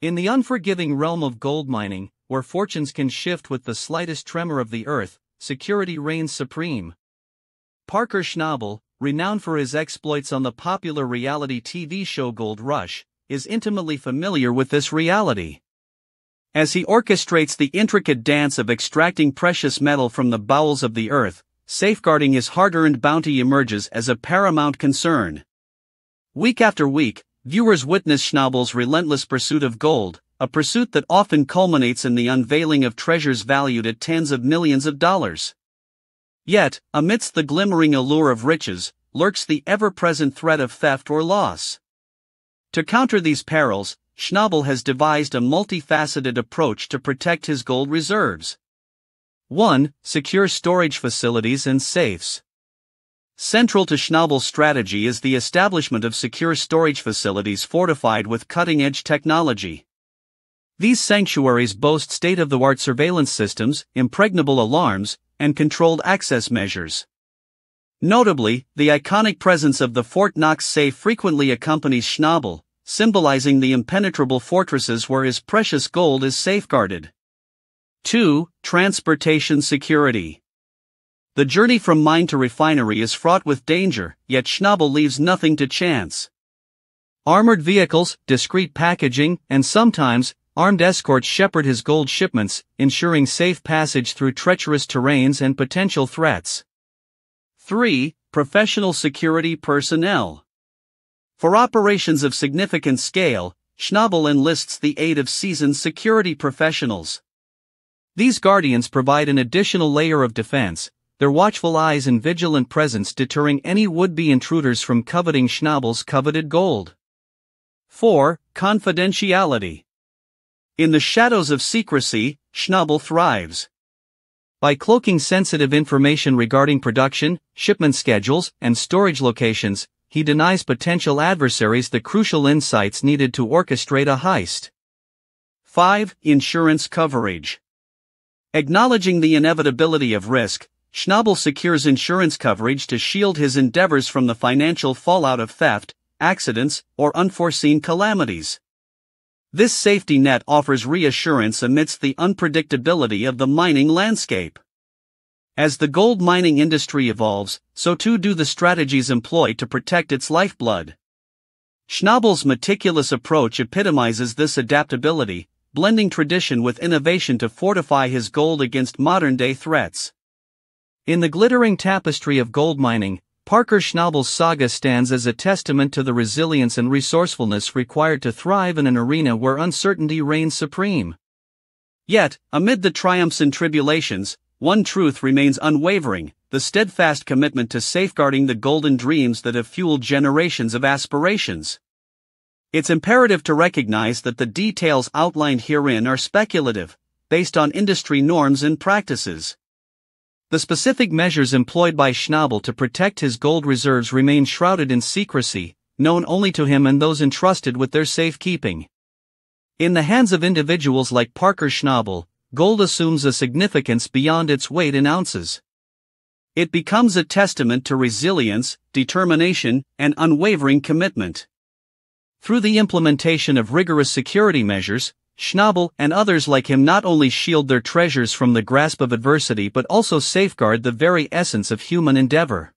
In the unforgiving realm of gold mining, where fortunes can shift with the slightest tremor of the earth, security reigns supreme. Parker Schnabel, renowned for his exploits on the popular reality TV show Gold Rush, is intimately familiar with this reality. As he orchestrates the intricate dance of extracting precious metal from the bowels of the earth, safeguarding his hard earned bounty emerges as a paramount concern. Week after week, viewers witness Schnabel's relentless pursuit of gold, a pursuit that often culminates in the unveiling of treasures valued at tens of millions of dollars. Yet, amidst the glimmering allure of riches, lurks the ever present threat of theft or loss. To counter these perils, Schnabel has devised a multifaceted approach to protect his gold reserves. 1. Secure storage facilities and safes. Central to Schnabel's strategy is the establishment of secure storage facilities fortified with cutting edge technology. These sanctuaries boast state of the art surveillance systems, impregnable alarms, and controlled access measures. Notably, the iconic presence of the Fort Knox safe frequently accompanies Schnabel, symbolizing the impenetrable fortresses where his precious gold is safeguarded. 2. Transportation security. The journey from mine to refinery is fraught with danger, yet Schnabel leaves nothing to chance. Armored vehicles, discreet packaging, and sometimes, Armed escorts shepherd his gold shipments, ensuring safe passage through treacherous terrains and potential threats. 3. Professional security personnel. For operations of significant scale, Schnabel enlists the aid of seasoned security professionals. These guardians provide an additional layer of defense, their watchful eyes and vigilant presence deterring any would be intruders from coveting Schnabel's coveted gold. 4. Confidentiality. In the shadows of secrecy, Schnabel thrives. By cloaking sensitive information regarding production, shipment schedules, and storage locations, he denies potential adversaries the crucial insights needed to orchestrate a heist. 5. Insurance coverage. Acknowledging the inevitability of risk, Schnabel secures insurance coverage to shield his endeavors from the financial fallout of theft, accidents, or unforeseen calamities. This safety net offers reassurance amidst the unpredictability of the mining landscape. As the gold mining industry evolves, so too do the strategies employed to protect its lifeblood. Schnabel's meticulous approach epitomizes this adaptability, blending tradition with innovation to fortify his gold against modern day threats. In the glittering tapestry of gold mining, Parker Schnabel's saga stands as a testament to the resilience and resourcefulness required to thrive in an arena where uncertainty reigns supreme. Yet, amid the triumphs and tribulations, one truth remains unwavering the steadfast commitment to safeguarding the golden dreams that have fueled generations of aspirations. It's imperative to recognize that the details outlined herein are speculative, based on industry norms and practices. The specific measures employed by Schnabel to protect his gold reserves remain shrouded in secrecy, known only to him and those entrusted with their safekeeping. In the hands of individuals like Parker Schnabel, gold assumes a significance beyond its weight in ounces. It becomes a testament to resilience, determination, and unwavering commitment. Through the implementation of rigorous security measures, Schnabel and others like him not only shield their treasures from the grasp of adversity but also safeguard the very essence of human endeavor.